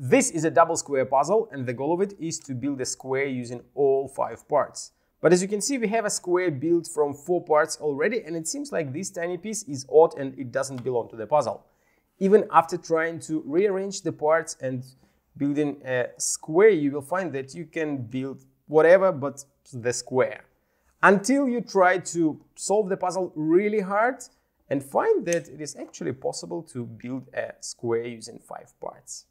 This is a double square puzzle and the goal of it is to build a square using all five parts. But as you can see, we have a square built from four parts already and it seems like this tiny piece is odd and it doesn't belong to the puzzle. Even after trying to rearrange the parts and building a square, you will find that you can build whatever but the square. Until you try to solve the puzzle really hard and find that it is actually possible to build a square using five parts.